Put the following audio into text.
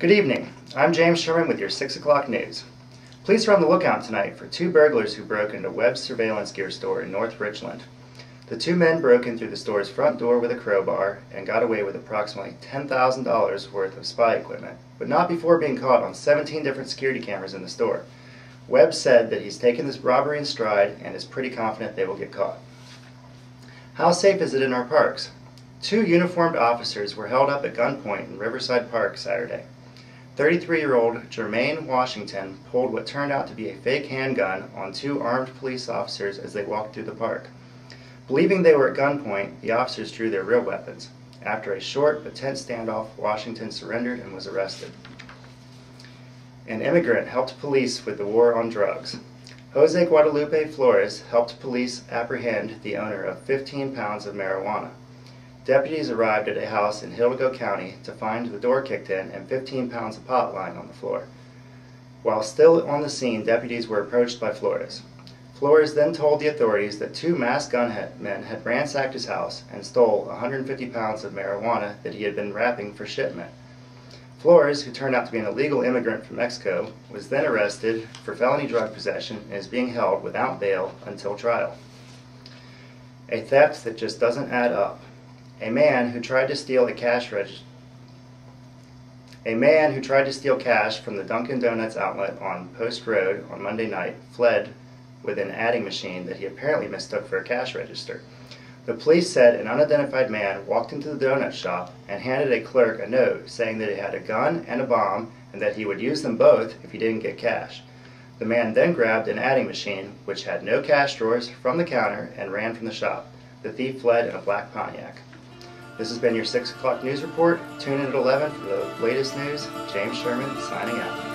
Good evening. I'm James Sherman with your 6 o'clock news. Police are on the lookout tonight for two burglars who broke into Webb's surveillance gear store in North Richland. The two men broke in through the store's front door with a crowbar and got away with approximately $10,000 worth of spy equipment, but not before being caught on 17 different security cameras in the store. Webb said that he's taken this robbery in stride and is pretty confident they will get caught. How safe is it in our parks? Two uniformed officers were held up at gunpoint in Riverside Park Saturday. 33-year-old Jermaine Washington pulled what turned out to be a fake handgun on two armed police officers as they walked through the park. Believing they were at gunpoint, the officers drew their real weapons. After a short but tense standoff, Washington surrendered and was arrested. An immigrant helped police with the war on drugs. Jose Guadalupe Flores helped police apprehend the owner of 15 pounds of marijuana. Deputies arrived at a house in Hidalgo County to find the door kicked in and 15 pounds of pot lying on the floor. While still on the scene, deputies were approached by Flores. Flores then told the authorities that two masked gunmen had ransacked his house and stole 150 pounds of marijuana that he had been wrapping for shipment. Flores, who turned out to be an illegal immigrant from Mexico, was then arrested for felony drug possession and is being held without bail until trial. A theft that just doesn't add up. A man who tried to steal a cash register a man who tried to steal cash from the Dunkin' Donuts outlet on Post Road on Monday night fled with an adding machine that he apparently mistook for a cash register. The police said an unidentified man walked into the donut shop and handed a clerk a note saying that he had a gun and a bomb and that he would use them both if he didn't get cash. The man then grabbed an adding machine, which had no cash drawers, from the counter and ran from the shop. The thief fled in a black Pontiac. This has been your 6 o'clock news report. Tune in at 11 for the latest news. James Sherman signing out.